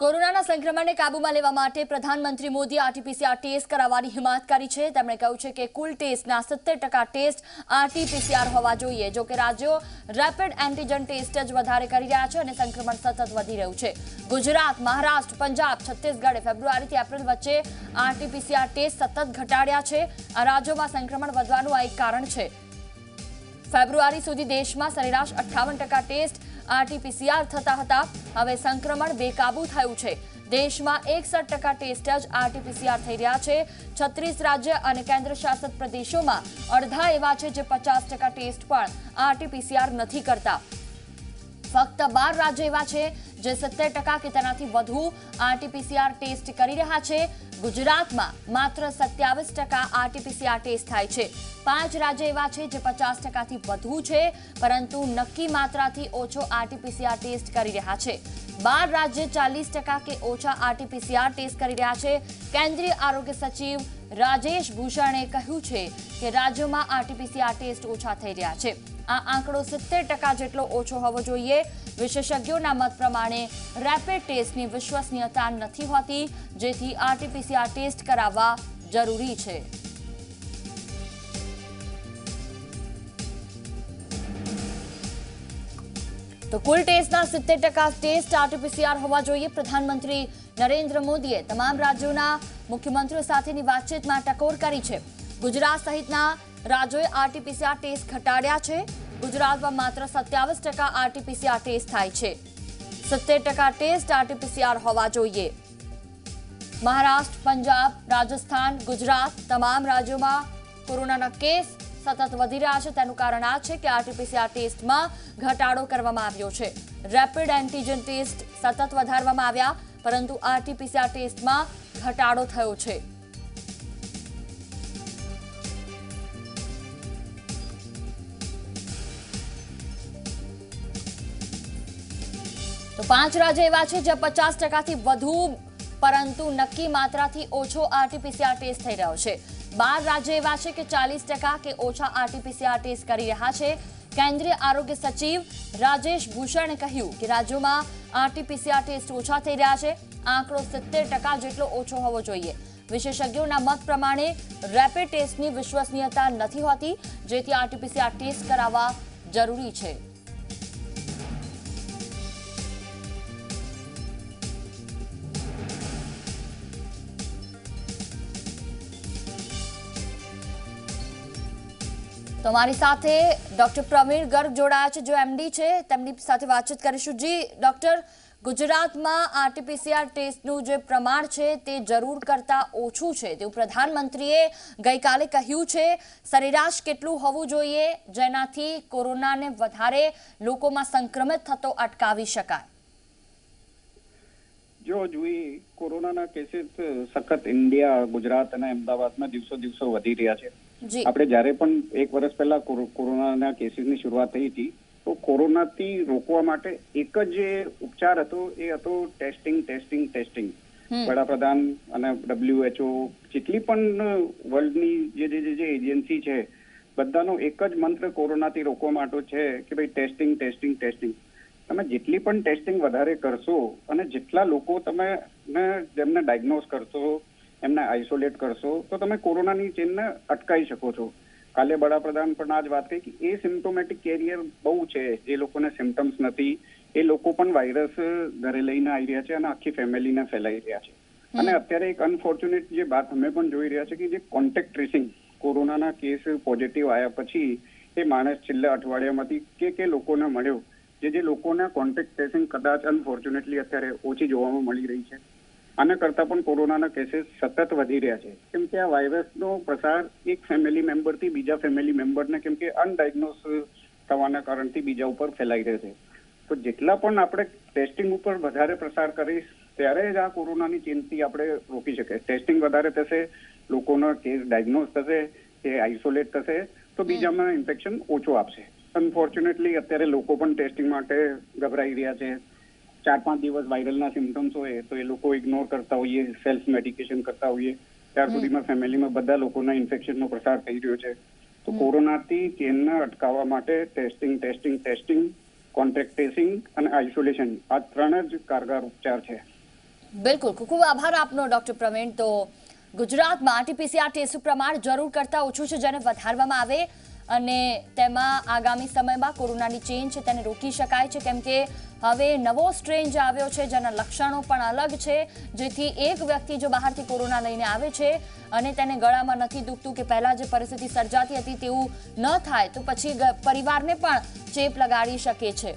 કોરોનાના સંક્રમણને કાબૂમાં લેવા માટે પ્રધાનમંત્રી મોદી આરટીપીસીઆર ટેસ્ટ કરાવવાની હિમાયત કરી છે. તેમણે કહ્યું છે કે કુલ ટેસ્ટના સિત્તેર ટેસ્ટ આરટીપીસીઆર હોવા જોઈએ, જો કે રાજ્યો રેપિડ એન્ટીજન ટેસ્ટ જ વધારે કરી રહ્યા છે અને સંક્રમણ સતત વધી રહ્યું છે. ગુજરાત, મહારાષ્ટ્ર, પંજાબ, છત્તીસગઢે ફેબ્રુઆરીથી એપ્રિલ વચ્ચે આરટીપીસીઆર ટેસ્ટ સતત ઘટાડ્યા છે. આ રાજ્યોમાં સંક્રમણ વધવાનું આ એક કારણ છે. ફેબ્રુઆરી સુધી દેશમાં સરેરાશ અઠ્ઠાવન ટેસ્ટ આરટીપીસીઆર થતા હતા. હવે સંક્રમણ બેકાબૂ થયું છે. દેશમાં એકસઠ ટકા ટેસ્ટ જ આરટીપીસીઆર થઈ રહ્યા છે. છત્રીસ રાજ્ય અને કેન્દ્ર શાસિત પ્રદેશોમાં અડધા એવા છે જે પચાસ ટેસ્ટ પણ આરટીપીસીઆર નથી કરતા. ફક્ત બાર રાજ્ય એવા છે જે સિત્તેર ટકા કે તેનાથી વધુ આરટીપીસીઆર ટેસ્ટ કરી રહ્યા છે. ગુજરાતમાં માત્ર સત્યાવીસ ટકા આરટીપીસીઆર ટેસ્ટ થાય છે. પાંચ રાજ્ય એવા છે જે પચાસ ટકાથી વધુ છે, પરંતુ નક્કી માત્રાથી ઓછો આરટીપીસીઆર ટેસ્ટ કરી રહ્યા છે. બાર રાજ્ય ચાલીસ ટકા કે ઓછા આરટીપીસીઆર ટેસ્ટ કરી રહ્યા છે. કેન્દ્રીય આરોગ્ય સચિવ રાજેશ ભૂષણે કહ્યું છે કે રાજ્યોમાં આરટીપીસીઆર ટેસ્ટ ઓછા થઈ રહ્યા છે. આ આંકડો સિત્તેર ટકા જેટલો ઓછો હોવો જોઈએ. વિશેષજ્ઞોના મત પ્રમાણે રેપિડ ટેસ્ટની વિશ્વસનીયતા નથી હોતી, જેથી આરટીપીસીઆર ટેસ્ટ કરાવવા જરૂરી છે. તો કુલ ટેસ્ટના સિત્તેર ટકા ટેસ્ટ આરટીપીસીઆર હોવા જોઈએ. પ્રધાનમંત્રી નરેન્દ્ર મોદીએ તમામ રાજ્યોના મુખ્યમંત્રીઓ સાથેની વાતચીતમાં ટકોર કરી છે. ગુજરાત સહિતના રાજ્યોએ આરટીપીસીઆર ટેસ્ટ ઘટાડ્યા છે. ગુજરાતમાં માત્ર સત્યાવીસ ટકા આરટીપીસીઆર ટેસ્ટ થાય છે. સિત્તેર ટકા ટેસ્ટ આરટીપીસીઆર હોવા જોઈએ. મહારાષ્ટ્ર, પંજાબ, રાજસ્થાન, ગુજરાત તમામ રાજ્યોમાં કોરોનાના કેસ સતત વધી રહ્યા છે. તેનું કારણ આ છે કે આરટીપીસીઆર ટેસ્ટમાં ઘટાડો કરવામાં આવ્યો છે. રેપિડ એન્ટીજન ટેસ્ટ સતત વધારવામાં આવ્યા, પરંતુ આરટીપીસીઆર ટેસ્ટમાં ઘટાડો થયો છે. તો પાંચ રાજ્ય એવા છે જ્યાં પચાસ ટકાથી વધુ, પરંતુ નક્કી માત્રાથી ઓછો આરટીપીસીઆર ટેસ્ટ થઈ રહ્યો છે. બાર રાજ્ય એવા છે કે ચાલીસ ટકા કે ઓછા આરટીપીસીઆર ટેસ્ટ કરી રહ્યા છે. કેન્દ્રીય આરોગ્ય સચિવ રાજેશ ભૂષણે કહ્યું કે રાજ્યોમાં આરટીપીસીઆર ટેસ્ટ ઓછા થઈ રહ્યા છે. આંકડો સિત્તેર ટકા જેટલો ઓછો હોવો જોઈએ. વિશેષજ્ઞોના મત પ્રમાણે રેપિડ ટેસ્ટની વિશ્વસનીયતા નથી હોતી, જેથી આરટીપીસીઆર ટેસ્ટ કરાવવા જરૂરી છે. તો મારી સાથે ડોક્ટર પ્રવીણ ગર્ગ જોડાયા છે, જો એમડી છે. તેમની સાથે વાતચીત કરીશું. જી, ડોક્ટર, ગુજરાતમાં આરટીપીસીઆર ટેસ્ટનું જે પ્રમાણ છે, તે જરૂર કરતાં ઓછું છે. તેવું પ્રધાનમંત્રીએ ગઈકાલે કહ્યું છે, સરેરાશ કેટલું હોવું જોઈએ જેનાથી કોરોનાને વધારે લોકોમાં સંક્રમિત થતો અટકાવી શકાય. જો જોઈ કોરોનાના કેસીસ સખત ઇન્ડિયા ગુજરાત અને અમદાવાદમાં દિવસો દિવસો વધી રહ્યા છે. આપણે જ્યારે પણ એક વર્ષ પહેલા કોરોનાના કેસીસની શરૂઆત થઈ હતી તો કોરોનાથી રોકવા માટે એક જ જે ઉપચાર હતો એ હતો ટેસ્ટિંગ ટેસ્ટિંગ ટેસ્ટિંગ વડાપ્રધાન અને ડબ્લ્યુએચઓ જેટલી પણ વર્લ્ડની જે જે એજન્સી છે બધાનો એક જ મંત્ર કોરોનાથી રોકવા માટે છે કે ભાઈ ટેસ્ટિંગ ટેસ્ટિંગ ટેસ્ટિંગ તમે જેટલી પણ ટેસ્ટિંગ વધારે કરશો અને જેટલા લોકો તમે ને જેમને ડાયગ્નોઝ કરશો એમને આઇસોલેટ કરશો તો તમે કોરોનાની ચેનને અટકાવી શકો છો. કાલે વડાપ્રધાન પણ આ જ વાત કહી કે એ સિમ્ટોમેટિક કેરિયર બહુ છે જે લોકોને સિમ્ટમ્સ નથી. એ લોકો પણ વાયરસ ઘરે લઈને આવી રહ્યા છે અને આખી ફેમિલીને ફેલાઈ રહ્યા છે. અને અત્યારે એક અનફોર્ચ્યુનેટ જે વાત અમે પણ જોઈ રહ્યા છે કે જે કોન્ટેક્ટ ટ્રેસિંગ કોરોનાના કેસ પોઝિટિવ આવ્યા પછી એ માણસ છેલ્લા અઠવાડિયામાંથી કે કે લોકોને મળ્યો. જે જે લોકોના કોન્ટેક્ટ ટ્રેસિંગ કદાચ અનફોર્ચ્યુનેટલી અત્યારે ઓછી જોવામાં મળી રહી છે. આના કરતા પણ કોરોનાના કેસીસ સતત વધી રહ્યા છે. કેમ કે આ વાયરસનો પ્રસાર એક ફેમિલી મેમ્બરથી બીજા ફેમિલી મેમ્બરને કેમ કે અનડાયગ્નોસ થવાના કારણથી બીજા ઉપર ફેલાઈ રહ્યો છે. તો જેટલા પણ આપણે ટેસ્ટિંગ ઉપર વધારે પ્રસાર કરીશ ત્યારે જ આ કોરોનાની ચેનથી આપણે રોકી શકીએ. ટેસ્ટિંગ વધારે થશે લોકોનો કેસ ડાયગ્નોઝ થશે કે આઇસોલેટ થશે તો બીજામાં ઇન્ફેક્શન ઓછું આપશે. અનફોર્ચ્યુનેટલી અત્યારે લોકો પણ ટેસ્ટિંગ માટે ગભરાઈ રહ્યા છે. ચાર પાંચ દિવસ વાયરલના સિમ્ટમ્સ હોય તો એ લોકો ઇગ્નોર કરતા હોઈએ સેલ્ફ મેડિકેશન કરતા હોઈએ. ત્યાર સુધીમાં ફેમિલીમાં બધા લોકોના ઇન્ફેક્શનનો પ્રસાર થઈ રહ્યો છે. તો કોરોનાથી ચેનને અટકાવવા માટે testing testing testing contact tracing અને આઇસોલેશન આ ત્રણ જ કારગર ઉપચાર છે. બિલકુલ. ખૂબ ખૂબ આભાર આપનો ડોક્ટર પ્રવીણ. તો ગુજરાતમાં આરટીપીસીઆર ટેસ્ટનું પ્રમાણ જરૂર કરતાં ઓછું છે જેને વધારવામાં આવે અને તેમાં આગામી સમયમાં કોરોનાની ચેન છે તેને રોકી શકાય છે. કેમ કે હવે નવો સ્ટ્રેન જે આવ્યો છે, જેના લક્ષણો પણ અલગ છે. જેથી એક વ્યક્તિ જો બહારથી કોરોના લઈને આવે છે અને તેને ગળામાં નથી દુખતું કે પહેલાં જે પરિસ્થિતિ સર્જાતી હતી તેવું ન થાય, તો પછી પરિવારને પણ ચેપ લગાડી શકે છે.